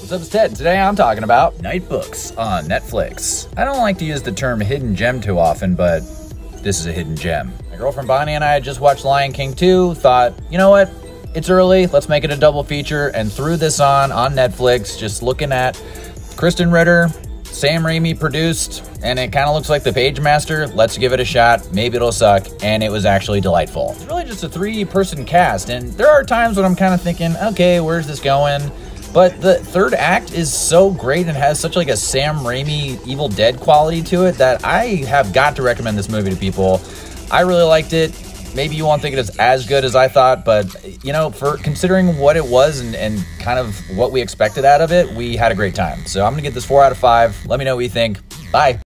What's up, it's Ted. Today I'm talking about Nightbooks on Netflix. I don't like to use the term hidden gem too often, but this is a hidden gem. My girlfriend Bonnie and I had just watched Lion King 2, thought, you know what? It's early, let's make it a double feature, and threw this on on Netflix, just looking at Krysten Ritter, Sam Raimi produced, and it kind of looks like the Pagemaster. Let's give it a shot. Maybe it'll suck. And it was actually delightful. It's really just a three person cast, and there are times when I'm kind of thinking, okay, where's this going? But the third act is so great and has such like a Sam Raimi Evil Dead quality to it that I have got to recommend this movie to people. I really liked it. Maybe you won't think it is as good as I thought, but you know, for considering what it was and, and kind of what we expected out of it, we had a great time. So I'm gonna get this four out of five. Let me know what you think. Bye.